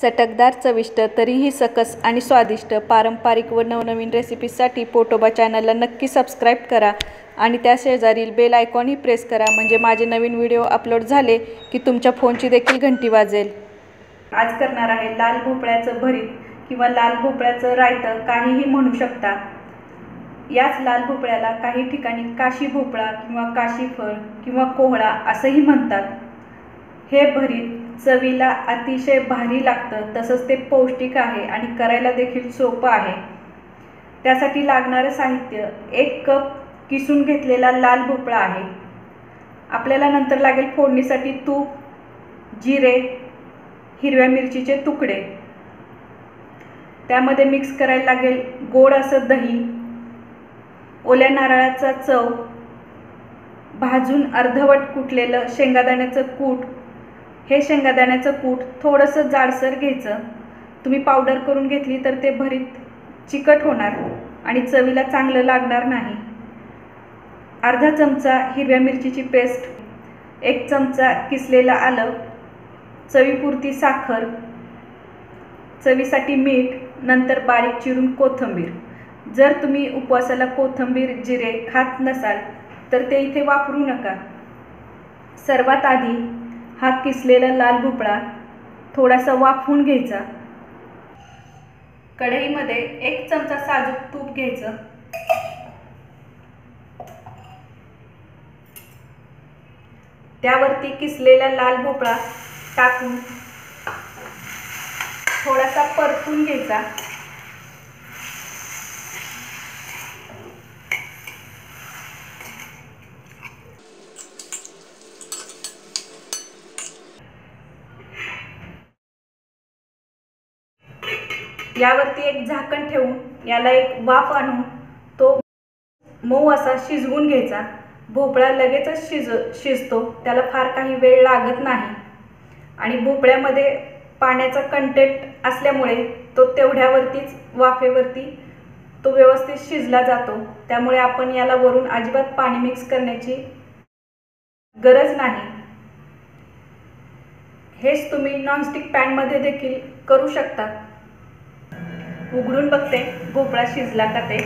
चटकदार चविष्ट तरीही सकस आणि स्वादिष्ट पारंपरिक व नवनवीन रेसिपीजसाठी पोटोबा चॅनलला नक्की सबस्क्राईब करा आणि त्या शेजारील बेल आयकॉनही प्रेस करा. म्हणजे माझे नवीन व्हिडिओ अपलोड झाले की तुमच्या फोनची देखील घंटी वाजेल. आज करणार आहे लाल भोपळ्याचं भरीत किंवा लाल भोपळ्याचं रायतं काहीही म्हणू शकता. याच लाल भोपळ्याला काही ठिकाणी काशी भोपळा किंवा काशी फळ किंवा कोहळा असंही म्हणतात. हे भरीत चवीला अतिशय भारी लागतं तसंच ते पौष्टिक आहे आणि करायला देखील सोपं आहे. त्यासाठी लागणारं साहित्य एक कप किसून घेतलेला लाल भोपळा आहे. आपल्याला नंतर लागेल फोडणीसाठी तूप जिरे हिरव्या मिरचीचे तुकडे. त्यामध्ये मिक्स करायला लागेल गोड असं दही ओल्या नारळाचा चव भाजून अर्धवट कुटलेलं शेंगादाण्याचं कूट हे शेंगादाण्याचं कूट थोडंसं जाडसर घ्यायचं. तुम्ही पावडर करून घेतली तर ते भरीत चिकट होणार आणि चवीला चांगलं लागणार नाही. अर्धा चमचा हिरव्या मिरचीची पेस्ट एक चमचा किसलेलं आलं चवीपुरती साखर चवीसाठी मीठ नंतर बारीक चिरून कोथिंबीर. जर तुम्ही उपवासाला कोथिंबीर जिरे खात नसाल तर ते इथे वापरू नका. सर्वात आधी हा किसलेला लाल भोपळा थोडासा वाफवून घ्यायचा. कढईमध्ये एक चमचा साजूक तूप घ्यायचं. त्यावरती किसलेला लाल भोपळा टाकून थोडासा परतून घ्यायचा. यावरती एक झाकण ठेवून याला एक वाफ आणून तो मऊ असा शिजवून घ्यायचा. भोपळा लगेचच शिज शिजतो. त्याला फार काही वेळ लागत नाही. आणि भोपळ्यामध्ये पाण्याचा कंटेंट असल्यामुळे तो तेवढ्यावरतीच वाफेवरती तो व्यवस्थित शिजला जातो. त्यामुळे आपण याला वरून अजिबात पाणी मिक्स करण्याची गरज नाही. हेच तुम्ही नॉनस्टिक पॅनमध्ये देखील करू शकता. उघडून बघते. भोपळा शिजला का ते?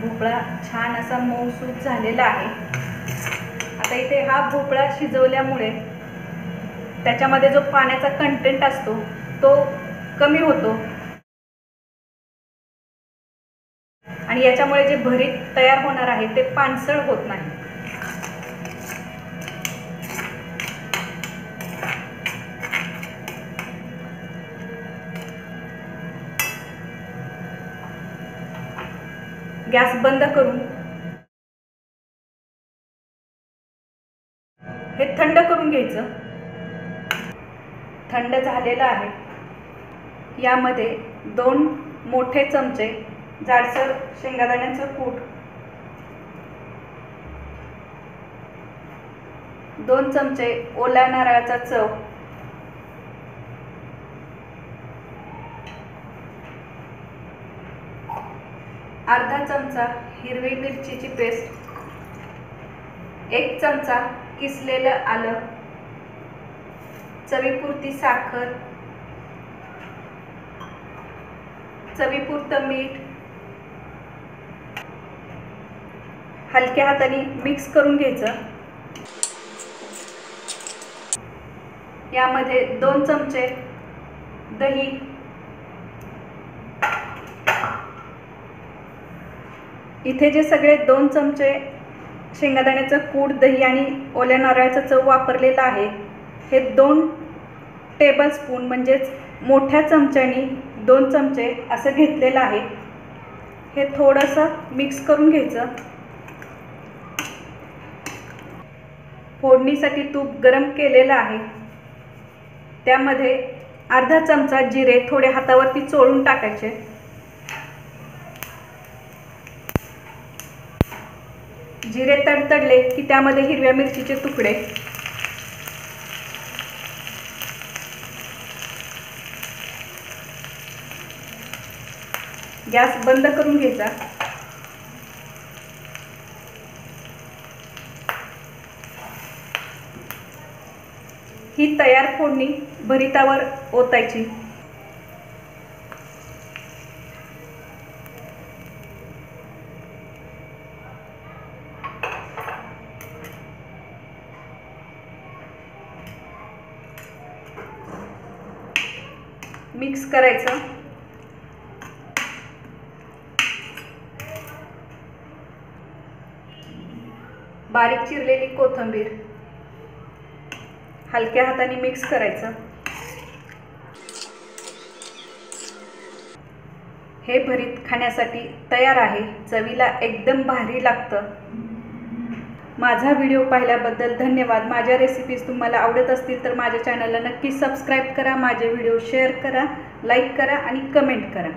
भोपळा छान असा मऊसूत झालेला आहे. आता इथे हा भोपळा शिजवल्यामुळे त्याच्यामध्ये जो पाण्याचा कंटेंट असतो तो कमी होतो. आणि याच्यामुळे जे भरीत तयार होणार आहे ते पानसळ होत नाही. गॅस बंद करून हे थंड करून घ्यायचं. थंड झालेलं आहे. यामध्ये दोन मोठे चमचे जाडसर शेंगादाण्याचं कूट. दोन चमचे ओल्या नारळाचा चव. अर्धा चमचा हिरवी मिरचीची पेस्ट एक चमचा किसलेलं आलं चवीपुरती साखर चवीपुरतं मीठ हलक्या हाताने मिक्स करून घ्यायचं. यामध्ये दोन चमचे दही इथे जे सगळे दोन चमचे शेंगादाण्याचं कूड दही आणि ओल्या नारळाचं चव वापरलेलं आहे हे दोन टेबलस्पून म्हणजेच मोठ्या चमच्यानी दोन चमचे असं घेतलेलं आहे. हे थोडंसं मिक्स करून घ्यायचं. फोडणीसाठी तूप गरम केलेलं आहे. त्यामध्ये अर्धा चमचा जिरे थोडे हातावरती चोळून टाकायचे. जिरे तडतडले की त्यामध्ये हिरव्या मिरचीचे तुकडे. गॅस बंद करून घ्यायचा. ही तयार फोडणी भरितावर ओतायची. मिक्स करायचं. बारीक चिरलेली कोथिंबीर हलक्या हाताने मिक्स करायचं. हे भरीत खाण्यासाठी तयार आहे. चवीला एकदम भारी लागतं. माझा व्हिडिओ पाहिल्याबद्दल धन्यवाद. माझ्या रेसिपीज तुम्हाला आवडत असतील तर माझ्या चॅनलला नक्की सबस्क्राईब करा माझे व्हिडिओ शेअर करा लाईक करा आणि कमेंट करा.